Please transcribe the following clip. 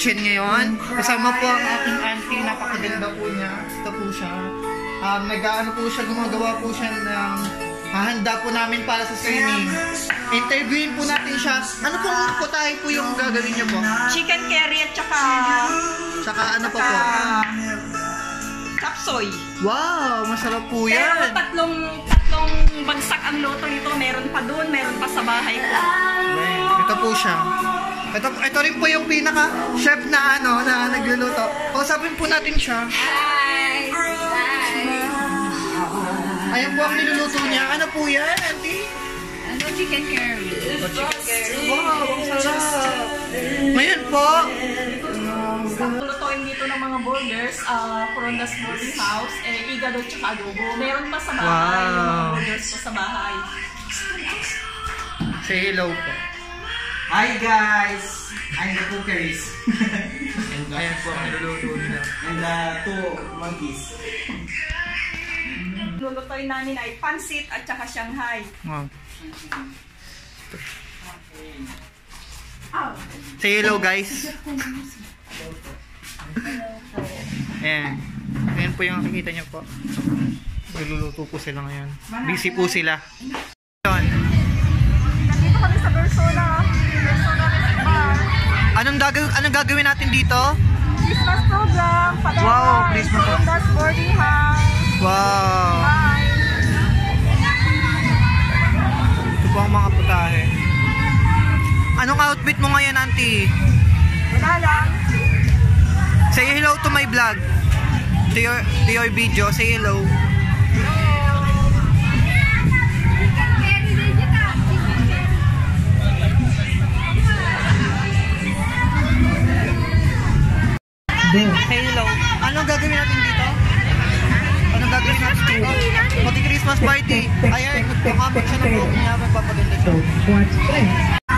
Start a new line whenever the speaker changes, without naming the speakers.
kitchen ngayon. Kasama po ang aking auntie, napakaganda po niya. Ito po siya. Um, nag-ano po siya, gumagawa po siya ng hahanda po namin para sa swimming. Interviewin po natin siya. Ano pong putahe po yung gagawin niyo po?
Chicken curry at saka
Tsaka ano pa po?
kapsoy.
Wow, masarap po
Pero
yan.
tatlong tatlong bagsak ang luto nito. Meron pa doon, meron pa sa bahay ko.
Ayan, Ito po siya. Ito, ito rin po yung pinaka chef na ano na nagluluto. Kausapin po natin siya. Ayan po ang niluluto niya. Ano po yan, auntie?
Ano, chicken curry.
Wow, ang sarap. Ngayon po,
mga burgers, uh, Corondas Burger House, eh, igado at adobo. Meron pa sa bahay,
Wow.
yung mga burgers pa sa bahay.
say hello po.
Hi guys! I'm the cookers.
Ayan po ang niluluto nila.
and the two monkeys.
Lulutuin namin ay pansit at saka Shanghai.
Wow. Say hello guys. Ayan. Ayan po yung nakikita niyo po. Niluluto po sila ngayon. Busy po sila. Yun.
Nandito kami sa Bersona. Bersona Bar.
Anong, gagawin, anong gagawin natin dito?
Christmas program. Palawan.
Wow, Christmas program.
Corondas Boarding House.
Wow!
Bye.
Ito po ang mga putahe. Anong outfit mo ngayon, auntie?
Wala lang.
Say hello to my vlog. To your, to your video. Say hello. Hello. Anong gagawin natin dito? Anong gagawin natin dito? Mag-Christmas party. Ayan, magpakamit siya ng buhok niya. Magpapaganda siya.